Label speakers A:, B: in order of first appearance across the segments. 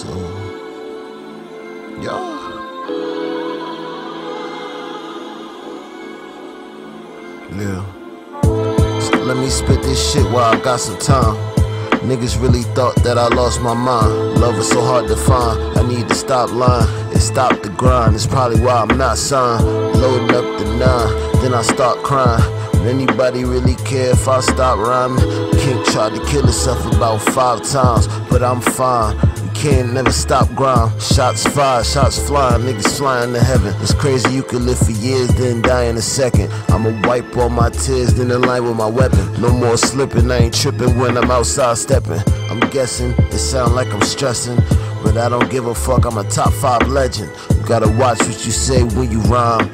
A: So, yeah. Yeah. So let me spit this shit while I got some time. Niggas really thought that I lost my mind. Love is so hard to find. I need to stop lying and stop the grind. It's probably why I'm not signed. Loading up the nine, then I start crying. Anybody really care if I stop rhyming? King tried to kill himself about five times, but I'm fine. Can't never stop grind. Shots fired, shots flying, niggas flying to heaven. It's crazy you can live for years, then die in a second. I'ma wipe all my tears, then align with my weapon. No more slipping, I ain't tripping when I'm outside stepping. I'm guessing it sound like I'm stressing. But I don't give a fuck, I'm a top five legend. You gotta watch what you say when you rhyme.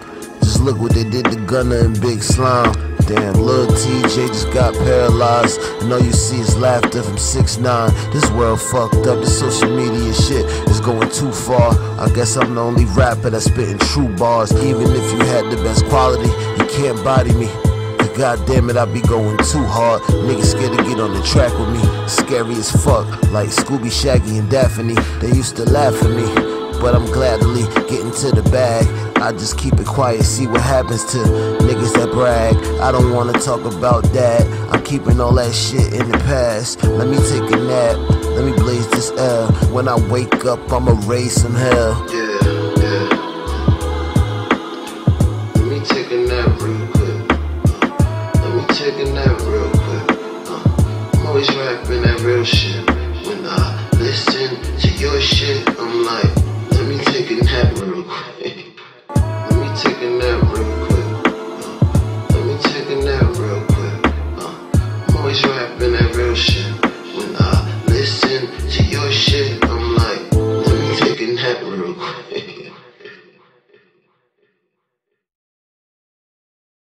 A: Just look what they did to Gunna and Big Slime. Damn, Lil Tjay just got paralyzed. And all you see is laughter from 6ix9ine This world fucked up. the social media shit is going too far. I guess I'm the only rapper that's spitting true bars. Even if you had the best quality, you can't body me. God damn it, I be going too hard. Niggas scared to get on the track with me. Scary as fuck, like Scooby, Shaggy, and Daphne. They used to laugh at me, but I'm gladly getting to the bag. I just keep it quiet, see what happens to niggas that brag. I don't wanna talk about that. I'm keeping all that shit in the past. Let me take a nap, let me blaze this air. When I wake up, I'ma raise some hell.
B: Yeah, yeah. Let me take a nap real quick. Let me take a nap real quick. Uh, I'm always rapping that real shit. Always rapping that real shit. When I listen to your shit, I'm like, let me take a nap real quick.